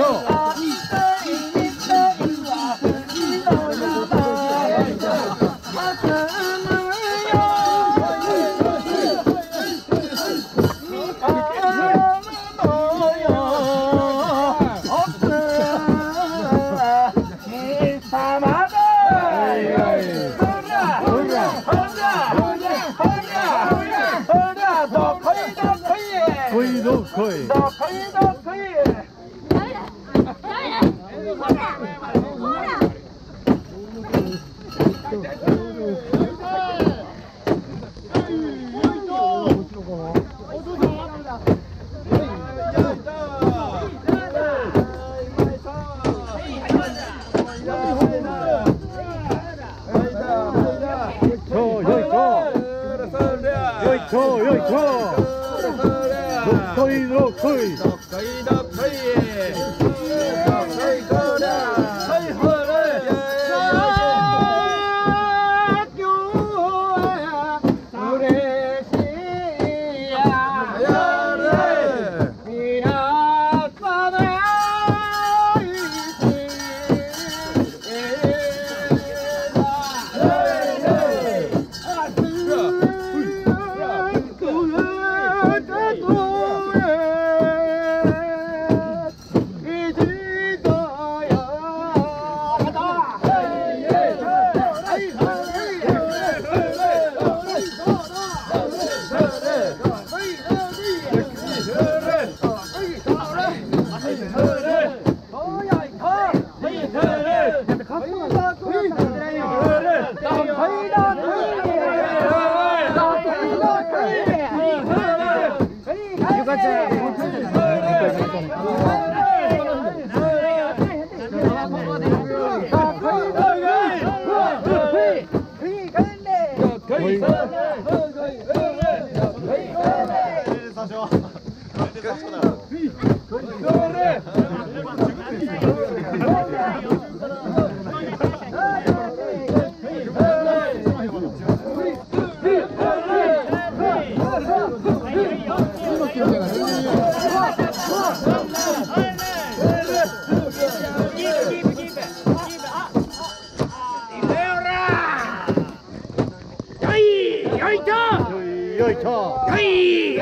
どこいどこへどこへそうよいしょ。よいどっこいどっこいよはい、た。はい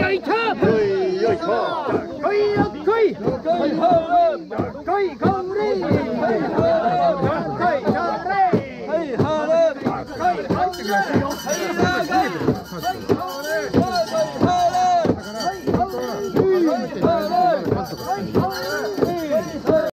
はい、た。よいよいしょ来いい。来い来いこれ。来いこれ。はい、はい来い。はい。